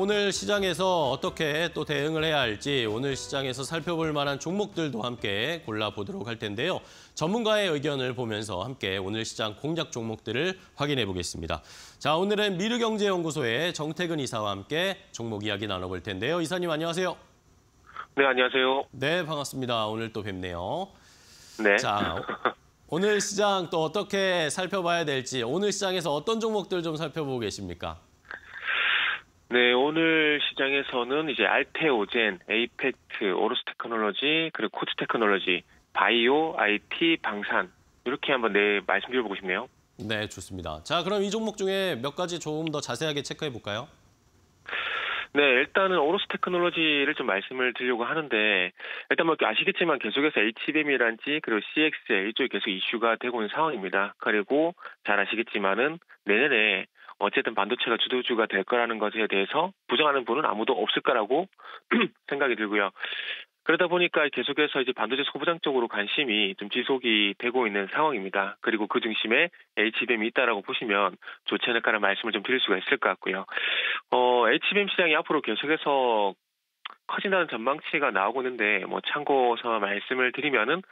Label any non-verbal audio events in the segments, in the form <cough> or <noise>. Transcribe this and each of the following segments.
오늘 시장에서 어떻게 또 대응을 해야 할지 오늘 시장에서 살펴볼 만한 종목들도 함께 골라보도록 할 텐데요. 전문가의 의견을 보면서 함께 오늘 시장 공략 종목들을 확인해 보겠습니다. 자, 오늘은 미르경제연구소의 정태근 이사와 함께 종목 이야기 나눠볼 텐데요. 이사님 안녕하세요. 네, 안녕하세요. 네, 반갑습니다. 오늘 또 뵙네요. 네. 자, 오늘 시장 또 어떻게 살펴봐야 될지 오늘 시장에서 어떤 종목들 좀 살펴보고 계십니까? 네, 오늘 시장에서는 이제 알테오젠, 에이팩트, 오로스 테크놀로지, 그리고 코츠 테크놀로지, 바이오, IT, 방산 이렇게 한번 네 말씀드려보고 싶네요. 네, 좋습니다. 자, 그럼 이 종목 중에 몇 가지 조금 더 자세하게 체크해 볼까요? 네, 일단은 오로스 테크놀로지를 좀 말씀을 드리려고 하는데 일단 뭐 아시겠지만 계속해서 HBM이라든지 그리고 CXL 이쪽이 계속 이슈가 되고 있는 상황입니다. 그리고 잘 아시겠지만은 내년에 어쨌든 반도체가 주도주가 될 거라는 것에 대해서 부정하는 분은 아무도 없을 거라고 <clears throat> 생각이 들고요. 그러다 보니까 계속해서 이제 반도체 소부장 쪽으로 관심이 좀 지속이 되고 있는 상황입니다. 그리고 그 중심에 HBM이 있다라고 보시면 좋지 않을까라는 말씀을 좀 드릴 수가 있을 것 같고요. 어, HBM 시장이 앞으로 계속해서 커진다는 전망치가 나오고 있는데 뭐 참고서 말씀을 드리면은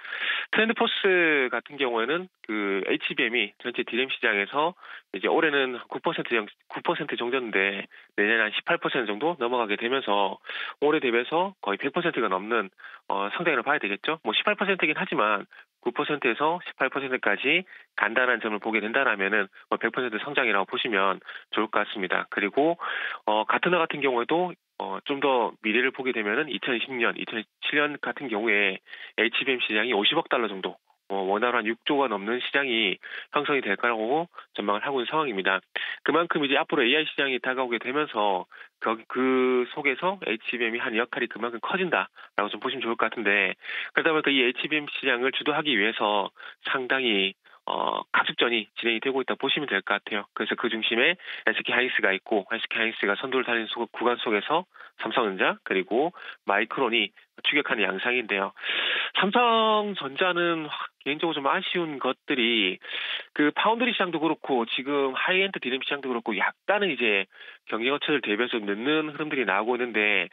트렌드포스 같은 경우에는 그 HBM이 전체 디램 시장에서 이제 올해는 9% 9% 정도인데 내년에 한18% 정도 넘어가게 되면서 올해 대비해서 거의 100%가 넘는 어 성장을 봐야 되겠죠. 뭐 18%이긴 하지만 9%에서 18%까지 간단한 점을 보게 된다라면은 뭐100% 성장이라고 보시면 좋을 것 같습니다. 그리고 어 가트너 같은 경우에도 어, 좀 더 미래를 보게 되면은 2020년, 2007년 같은 경우에 HBM 시장이 50억 달러 정도, 어, 원화로 한 6조가 넘는 시장이 형성이 될 거라고 전망을 하고 있는 상황입니다. 그만큼 이제 앞으로 AI 시장이 다가오게 되면서 그, 그 속에서 HBM이 한 역할이 그만큼 커진다라고 좀 보시면 좋을 것 같은데 그러다 보니까 이 HBM 시장을 주도하기 위해서 상당히 어, 가축전이 진행이 되고 있다 보시면 될 것 같아요. 그래서 그 중심에 SK 하이닉스가 있고 SK 하이닉스가 선두를 달리는 구간 속에서 삼성전자 그리고 마이크론이 추격하는 양상인데요. 삼성전자는 개인적으로 좀 아쉬운 것들이 그 파운드리 시장도 그렇고 지금 high-end DRAM 시장도 그렇고 약간은 이제 경쟁 업체들 대비해서 늦는 흐름들이 나오고 있는데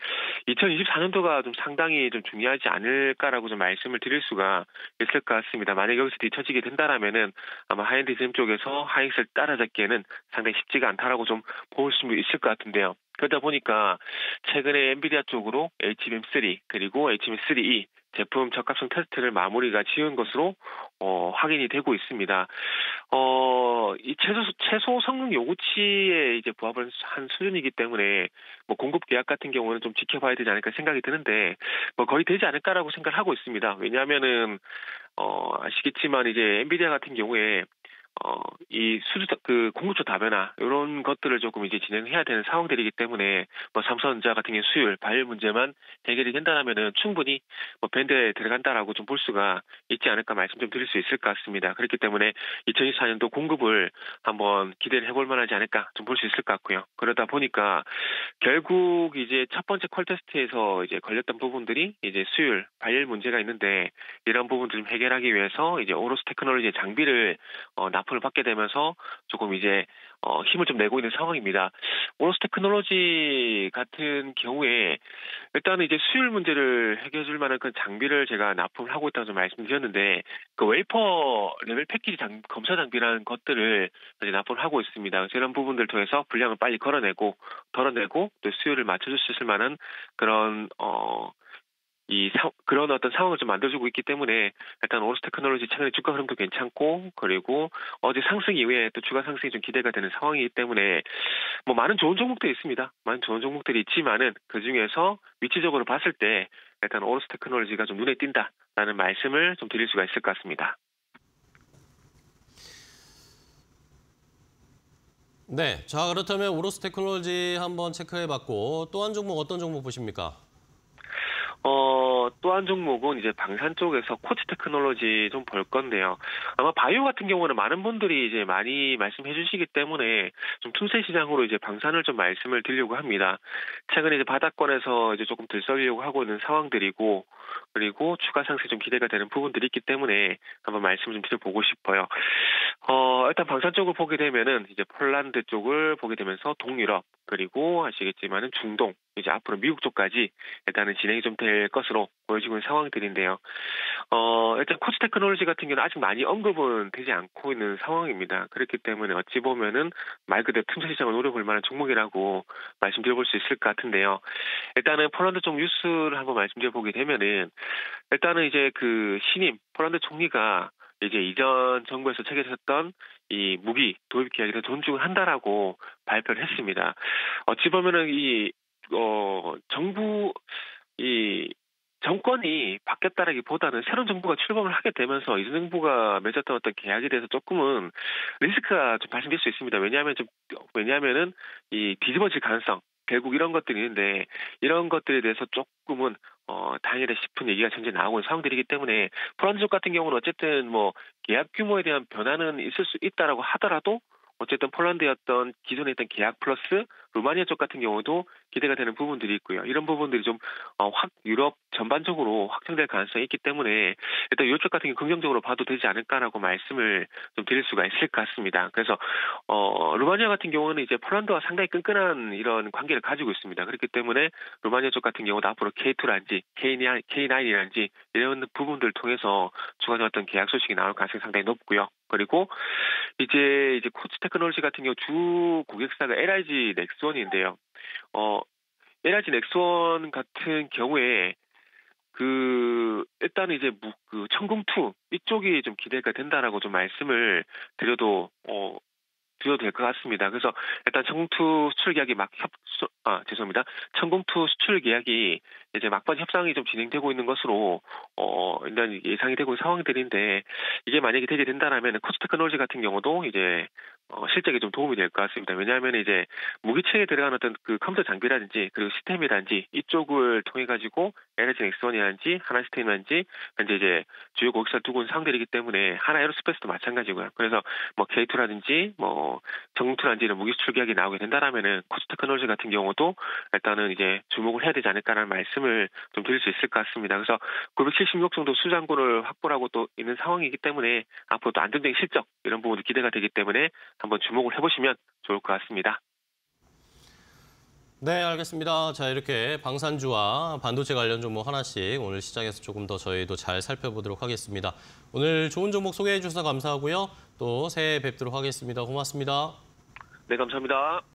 2024년도가 좀 상당히 좀 중요하지 않을까라고 좀 말씀을 드릴 수가 있을 것 같습니다. 만약 여기서 뒤처지게 된다라면은 아마 high-end DRAM 쪽에서 하이닉스를 따라잡기에는 상당히 쉽지가 않다라고 좀 볼 수 있을 것 같은데요. 그러다 보니까 최근에 엔비디아 쪽으로 HBM3 그리고 HBM3E 제품 적합성 테스트를 마무리가 지은 것으로 어, 확인이 되고 있습니다. 어, 이 최소 최소 성능 요구치에 이제 부합을 한 수준이기 때문에 뭐 공급 계약 같은 경우는 좀 지켜봐야 되지 않을까 생각이 드는데 뭐 거의 되지 않을까라고 생각을 하고 있습니다. 왜냐하면은 어, 아시겠지만 이제 엔비디아 같은 경우에 어, 이 수주, 그, 공급처 다변화, 이런 것들을 조금 이제 진행해야 되는 상황들이기 때문에, 뭐, 삼성전자 같은 경우 수율, 발열 문제만 해결이 된다면은 충분히, 뭐, 밴드에 들어간다라고 좀 볼 수가 있지 않을까 말씀 좀 드릴 수 있을 것 같습니다. 그렇기 때문에 2024년도 공급을 한번 기대를 해볼 만하지 않을까 좀 볼 수 있을 것 같고요. 그러다 보니까, 결국 이제 첫 번째 퀄 테스트에서 이제 걸렸던 부분들이 이제 수율, 발열 문제가 있는데, 이런 부분들 좀 해결하기 위해서 이제 오로스 테크놀로지의 장비를, 어, 납 품을 받게 되면서 조금 이제 어, 힘을 좀 내고 있는 상황입니다. 오로스 테크놀로지 같은 경우에 일단은 이제 수율 문제를 해결해 줄 만한 그 장비를 제가 납품을 하고 있다고 좀 말씀드렸는데 그 웨이퍼 레벨 패키지 장, 검사 장비라는 것들을 이제 납품을 하고 있습니다. 이런 부분들을 통해서 불량을 빨리 걸러내고 덜어내고 또 수율을 맞춰줄 수 있을 만한 그런 어 이 사, 그런 어떤 상황을 좀 만들어주고 있기 때문에 일단 오로스 테크놀로지 최근에 주가 흐름도 괜찮고 그리고 어제 상승 이후에 또 주가 상승이 좀 기대가 되는 상황이기 때문에 뭐 많은 좋은 종목들이 있습니다. 많은 좋은 종목들이 있지만은 그 중에서 위치적으로 봤을 때 일단 오로스 테크놀로지가 좀 눈에 띈다라는 말씀을 좀 드릴 수가 있을 것 같습니다. 네, 자 그렇다면 오로스 테크놀로지 한번 체크해봤고 또 한 종목 어떤 종목 보십니까? 어, 또 한 종목은 이제 방산 쪽에서 코치 테크놀로지 좀 볼 건데요. 아마 바이오 같은 경우는 많은 분들이 이제 많이 말씀해 주시기 때문에 좀 틈새 시장으로 이제 방산을 좀 말씀을 드리려고 합니다. 최근에 이제 바닥권에서 이제 조금 들썩이려고 하고 있는 상황들이고 그리고 추가 상승 좀 기대가 되는 부분들이 있기 때문에 한번 말씀을 좀 드려보고 싶어요. 어, 일단 방산 쪽을 보게 되면은 이제 폴란드 쪽을 보게 되면서 동유럽 그리고 아시겠지만은 중동 이제 앞으로 미국 쪽까지 일단은 진행이 좀 될 것으로 보여지고 있는 상황들인데요. 어, 일단 코츠 테크놀로지 같은 경우는 아직 많이 언급은 되지 않고 있는 상황입니다. 그렇기 때문에 어찌 보면은 말 그대로 틈새 시장을 노려볼 만한 종목이라고 말씀드려볼 수 있을 것 같은데요. 일단은 폴란드 쪽 뉴스를 한번 말씀드려보게 되면은 일단은 이제 그 신임 폴란드 총리가 이제 이전 정부에서 체결했던 이 무기 도입 계약에 존중을 한다라고 발표를 했습니다. 어찌 보면은 이, 어, 정부, 이, 정권이 바뀌었다라기보다는 새로운 정부가 출범을 하게 되면서 이전 정부가 맺었던 어떤 계약에 대해서 조금은 리스크가 좀 발생될 수 있습니다. 왜냐하면 좀 왜냐하면은 이 뒤집어질 가능성 결국 이런 것들이 있는데 이런 것들에 대해서 조금은 어 다행이다 싶은 얘기가 현재 나오고 있는 상황들이기 때문에 프란스 쪽 같은 경우는 어쨌든 뭐 계약 규모에 대한 변화는 있을 수 있다라고 하더라도 어쨌든 폴란드였던 기존에 있던 계약 플러스 루마니아 쪽 같은 경우도 기대가 되는 부분들이 있고요. 이런 부분들이 좀 어, 확 유럽 전반적으로 확정될 가능성이 있기 때문에 일단 유럽 쪽 같은 경우 긍정적으로 봐도 되지 않을까라고 말씀을 좀 드릴 수가 있을 것 같습니다. 그래서 어, 루마니아 같은 경우는 이제 폴란드와 상당히 끈끈한 이런 관계를 가지고 있습니다. 그렇기 때문에 루마니아 쪽 같은 경우도 앞으로 K2란지 K9, K9이란지 이런 부분들을 통해서 추가적인 어떤 계약 소식이 나올 가능성이 상당히 높고요. 그리고 이제 이제 코치 테크놀로지 같은 경우 주 고객사가 LIG 넥스원인데요. 어 LIG 넥스원 같은 경우에 그 일단은 이제 무, 그 천궁2 이쪽이 좀 기대가 된다라고 좀 말씀을 드려도 어 드려도 될 것 같습니다. 그래서 일단 천궁2 수출 계약이 막 협, 아 죄송합니다. 천궁2 수출 계약이 이제 막바지 협상이 좀 진행되고 있는 것으로 어 일단 예상이 되고 있는 상황들인데 이게 만약에 되게 된다라면 코츠 테크놀로지 같은 경우도 이제 어, 실적에 좀 도움이 될 것 같습니다. 왜냐하면 이제 무기체계에 들어가는 어떤 그 컴퓨터 장비라든지 그리고 시스템이라든지 이쪽을 통해 가지고 LG 넥스원이라든지 한화 시스템이라든지 현재 이제 주요 고객사 두고 있는 상황들이기 때문에 한화 에어로스페이스도 마찬가지고요. 그래서 뭐 K2라든지 뭐 정투라든지 이런 무기 수출 계약이 나오게 된다라면은 코스 테크놀로지 같은 경우도 일단은 이제 주목을 해야 되지 않을까라는 말씀을 좀 드릴 수 있을 것 같습니다. 그래서 976 정도 수장고를 확보하고 또 있는 상황이기 때문에 앞으로 또 안정적인 실적 이런 부분도 기대가 되기 때문에 한번 주목을 해보시면 좋을 것 같습니다. 네, 알겠습니다. 자, 이렇게 방산주와 반도체 관련 종목 하나씩 오늘 시장에서 조금 더 저희도 잘 살펴보도록 하겠습니다. 오늘 좋은 종목 소개해 주셔서 감사하고요. 또 새해 뵙도록 하겠습니다. 고맙습니다. 네, 감사합니다.